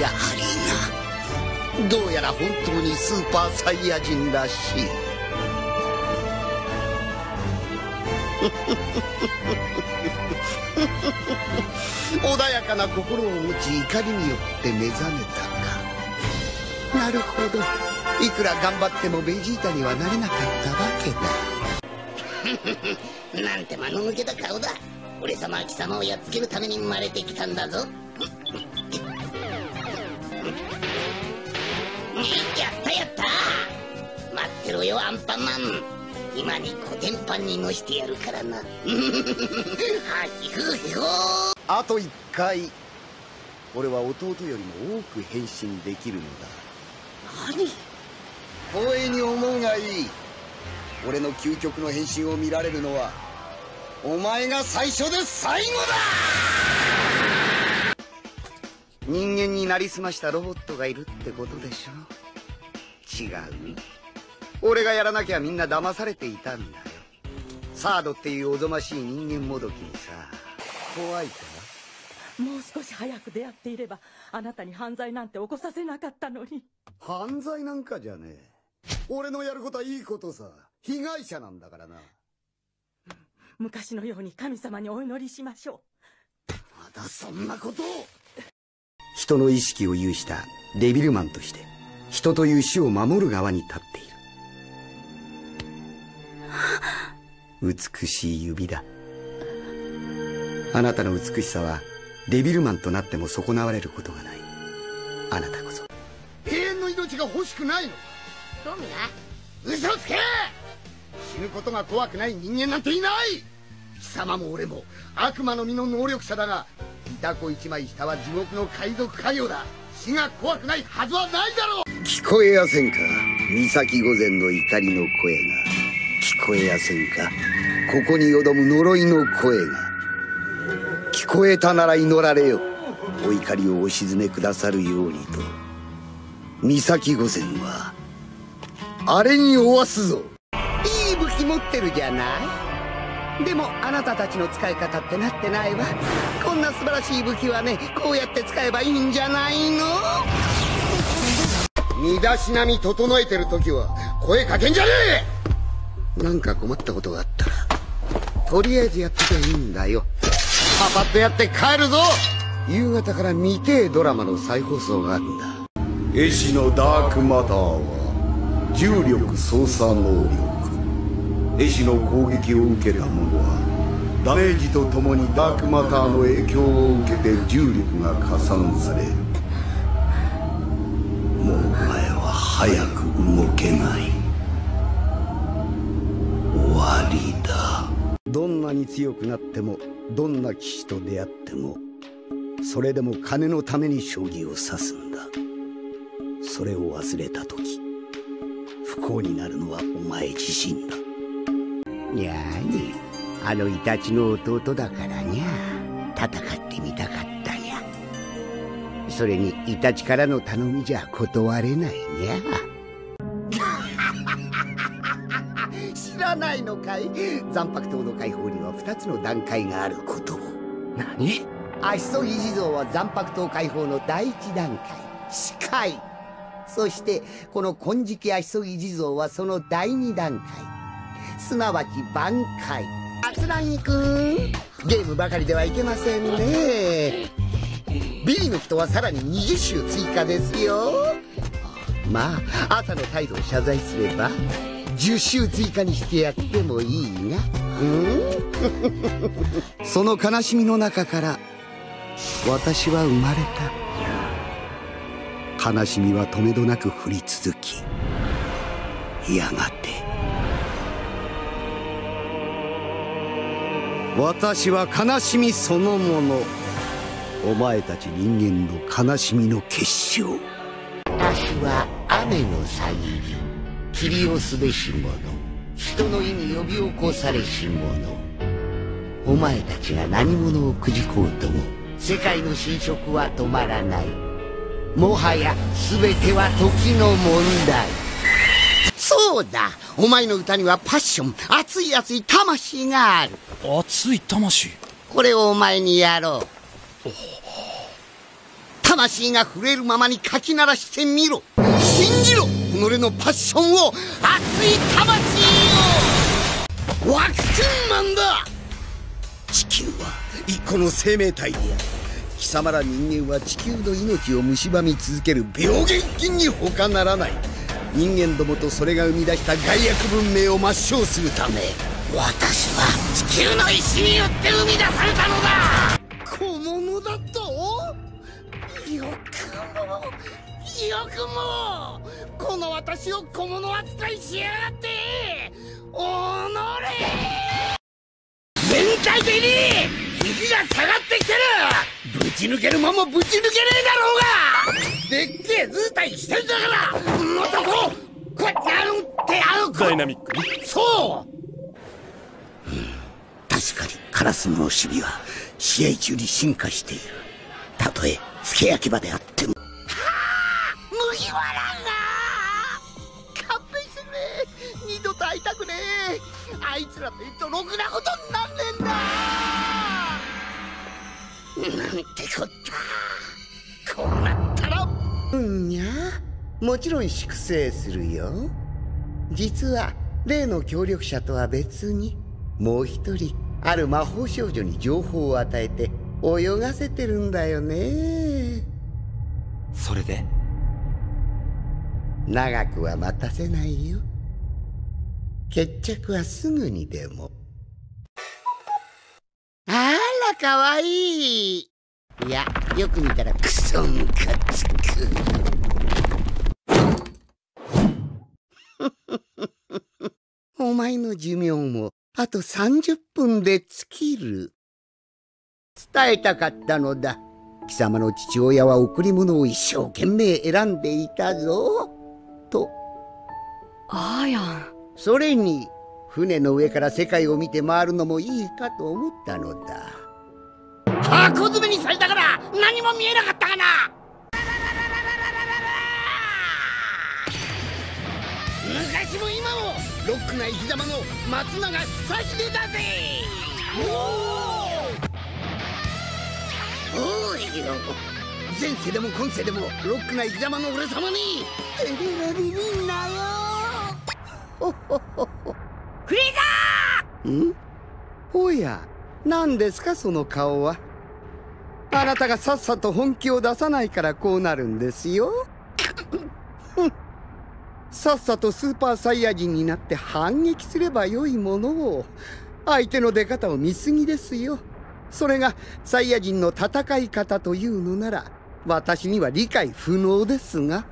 やはりな。どうやら本当にスーパーサイヤ人らしい。穏やかな心を持ち怒りによって目覚めたか。なるほど。いくら頑張ってもベジータにはなれなかったわけだ。なんて間の抜けた顔だ。俺様は貴様をやっつけるために生まれてきたんだぞ。ンパンマン。今にコテンパンにのしてやるからな。はひふひほあと1回。俺は弟よりも多く変身できるのだ。何？光栄に思うがいい。俺の究極の変身を見られるのはお前が最初で最後だ。人間になりすましたロボットがいるってことでしょ？違う？俺がやらなきゃみんな騙されていたんだよ。サードっていうおぞましい人間もどきにさ怖いか？もう少し早く出会っていればあなたに犯罪なんて起こさせなかったのに。犯罪なんかじゃねえ。俺のやることはいいことさ。被害者なんだからな。昔のように神様にお祈りしましょう。まだそんなこと？を人の意識を有したデビルマンとして人という死を守る側に立っている美しい指だ。あなたの美しさはデビルマンとなっても損なわれることがない。あなたこそ。永遠の命が欲しくないのトミが嘘つけ！死ぬことが怖くない人間なんていない！貴様も俺も悪魔の実の能力者だがイタコ一枚下は地獄の海賊家業だ。死が怖くないはずはないだろう！聞こえやせんか？岬御前の怒りの声が。聞こえやせんか。ここによどむ呪いの声が。聞こえたなら祈られよ。お怒りをお鎮めくださるようにと。岬御前はあれにおわすぞ。いい武器持ってるじゃない。でもあなたたちの使い方ってなってないわ。こんな素晴らしい武器はねこうやって使えばいいんじゃないの？身だしなみ整えてる時は声かけんじゃねえなんか困ったことがあったらとりあえずやってていいんだよ。パパッとやって帰るぞ。夕方から見てドラマの再放送があるんだ。絵師のダークマターは重力操作能力。絵師の攻撃を受けた者はダメージとともにダークマターの影響を受けて重力が加算される。もうお前は早く動けない。強くなってもどんな騎士と出会ってもそれでも金のために将棋を指すんだ。それを忘れた時不幸になるのはお前自身だ。にゃーにあのイタチの弟だからにゃ。戦ってみたかったにゃ。それにイタチからの頼みじゃ断れないにゃ。らないのかい？残白島の解放には2つの段階があることを。何？足曽維持像は残白島解放の第一段階。視界そしてこの金色足曽維持像はその第二段階。すなわち挽回。あらぎく？んゲームばかりではいけませんね。ビリの人はさらに20種追加ですよ。まあ朝の態度を謝罪すれば10種追加にしてやってもいいがうん？その悲しみの中から私は生まれた。悲しみはとめどなく降り続きやがて。私は悲しみそのもの。お前たち人間の悲しみの結晶。足は雨のさぎり。霧をすべし者。人の意に呼び起こされし者。お前たちが何者をくじこうとも世界の侵食は止まらない。もはや全ては時の問題。そうだ。お前の歌にはパッション。熱い熱い魂がある。熱い魂。これをお前にやろう魂が震えるままにかき鳴らしてみろ。信じろ。己のパッションを。熱い魂を。ワクチンマンだ。地球は一個の生命体である。貴様ら人間は地球の命を蝕み続ける病原菌に他ならない。人間どもとそれが生み出した害悪文明を抹消するため。私は地球の意志によって生み出されたのだ。くもこの私を小物扱いしやがっておのれ全体的に肘が下がってきてるぶち抜けるままぶち抜けねえだろうがでっけえ図体してんだからもっとこうこうやってあのダイナミックにそう、うん、確かにカラスの守備は試合中に進化しているたとえ付け焼き場であってももちろん粛清するよ。実は例の協力者とは別にもう一人ある魔法少女に情報を与えて泳がせてるんだよね。それで？長くは待たせないよ。決着はすぐにでも。あらかわいい。いやよく見たらクソムカつくお前の寿命もあと30分で尽きる。伝えたかったのだ。貴様の父親は贈り物を一生懸命選んでいたぞ。と。あーやん。それに船の上から世界を見て回るのもいいかと思ったのだ。箱詰めにされたから何も見えなかったかな昔も今もロックな生き様の松永久秀だぜ！おおいよ。前世でも今世でもロックな生き様の俺様に照れられるんだよフリーザー！ん？おや何ですかその顔は？あなたがさっさと本気を出さないからこうなるんですよさっさとスーパーサイヤ人になって反撃すればよいものを。相手の出方を見すぎですよ。それがサイヤ人の戦い方というのなら私には理解不能ですが。